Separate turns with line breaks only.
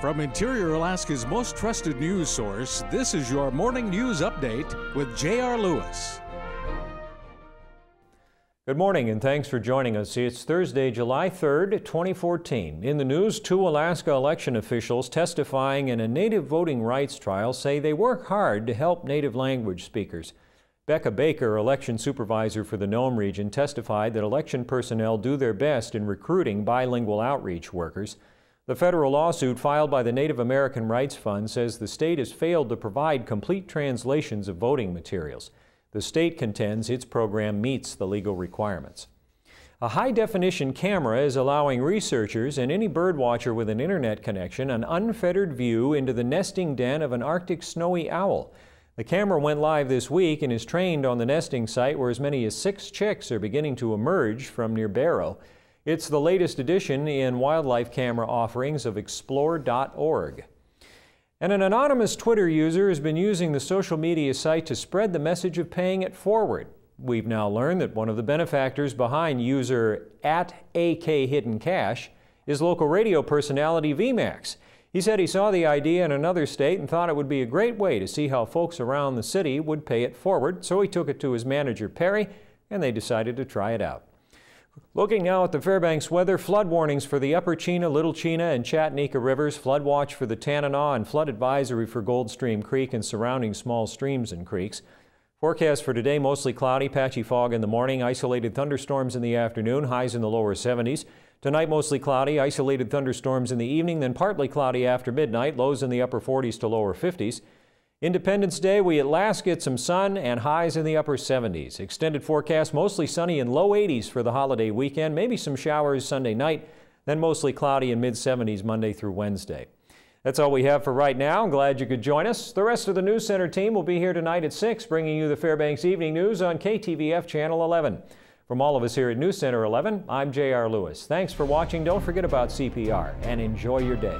From Interior Alaska's most trusted news source, this is your morning news update with J.R. Lewis.
Good morning and thanks for joining us. It's Thursday, July 3rd, 2014. In the news, two Alaska election officials testifying in a native voting rights trial say they work hard to help native language speakers. Becca Baker, election supervisor for the Nome region, testified that election personnel do their best in recruiting bilingual outreach workers. The federal lawsuit filed by the Native American Rights Fund says the state has failed to provide complete translations of voting materials. The state contends its program meets the legal requirements. A high-definition camera is allowing researchers and any birdwatcher with an internet connection an unfettered view into the nesting den of an Arctic snowy owl. The camera went live this week and is trained on the nesting site where as many as six chicks are beginning to emerge from near Barrow. It's the latest edition in wildlife camera offerings of Explore.org. And an anonymous Twitter user has been using the social media site to spread the message of paying it forward. We've now learned that one of the benefactors behind user at AK Hidden Cash is local radio personality VMAX. He said he saw the idea in another state and thought it would be a great way to see how folks around the city would pay it forward, so he took it to his manager Perry and they decided to try it out. Looking now at the Fairbanks weather, flood warnings for the Upper Chena, Little Chena, and Chatanika rivers, flood watch for the Tanana, and flood advisory for Goldstream Creek and surrounding small streams and creeks. Forecast for today mostly cloudy, patchy fog in the morning, isolated thunderstorms in the afternoon, highs in the lower 70s. Tonight mostly cloudy, isolated thunderstorms in the evening, then partly cloudy after midnight, lows in the upper 40s to lower 50s. Independence Day, we at last get some sun and highs in the upper 70s. Extended forecast mostly sunny and low 80s for the holiday weekend, maybe some showers Sunday night, then mostly cloudy and mid 70s Monday through Wednesday. That's all we have for right now. I'm glad you could join us. The rest of the News Center team will be here tonight at 6, bringing you the Fairbanks Evening News on KTVF Channel 11. From all of us here at News Center 11, I'm J.R. Lewis. Thanks for watching. Don't forget about CPR and enjoy your day.